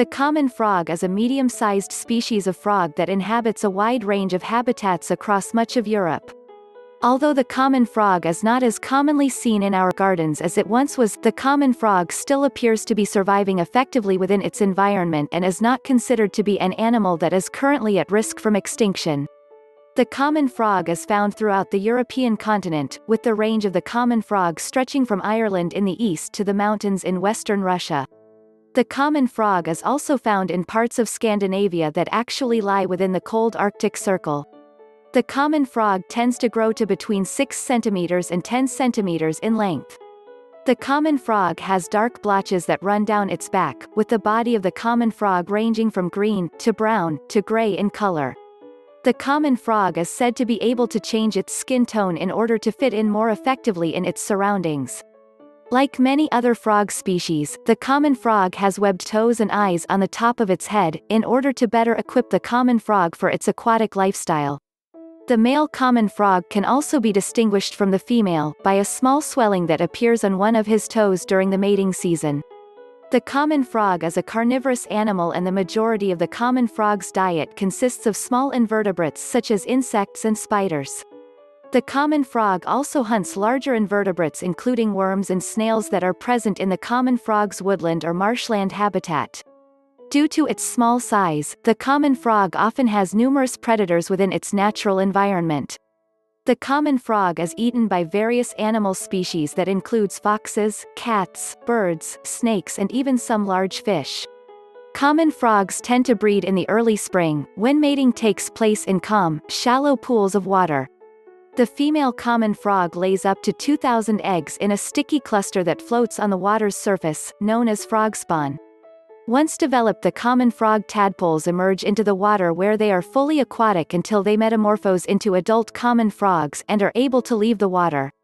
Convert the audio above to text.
The common frog is a medium-sized species of frog that inhabits a wide range of habitats across much of Europe. Although the common frog is not as commonly seen in our gardens as it once was, the common frog still appears to be surviving effectively within its environment and is not considered to be an animal that is currently at risk from extinction. The common frog is found throughout the European continent, with the range of the common frog stretching from Ireland in the east to the mountains in western Russia. The common frog is also found in parts of Scandinavia that actually lie within the cold Arctic Circle. The common frog tends to grow to between 6 centimeters and 10 centimeters in length. The common frog has dark blotches that run down its back, with the body of the common frog ranging from green, to brown, to gray in color. The common frog is said to be able to change its skin tone in order to fit in more effectively in its surroundings. Like many other frog species, the common frog has webbed toes and eyes on the top of its head, in order to better equip the common frog for its aquatic lifestyle. The male common frog can also be distinguished from the female, by a small swelling that appears on one of his toes during the mating season. The common frog is a carnivorous animal and the majority of the common frog's diet consists of small invertebrates such as insects and spiders. The common frog also hunts larger invertebrates including worms and snails that are present in the common frog's woodland or marshland habitat. Due to its small size, the common frog often has numerous predators within its natural environment. The common frog is eaten by various animal species that includes foxes, cats, birds, snakes and even some large fish. Common frogs tend to breed in the early spring, when mating takes place in calm, shallow pools of water. The female common frog lays up to 2,000 eggs in a sticky cluster that floats on the water's surface, known as frog spawn. Once developed the common frog tadpoles emerge into the water where they are fully aquatic until they metamorphose into adult common frogs and are able to leave the water.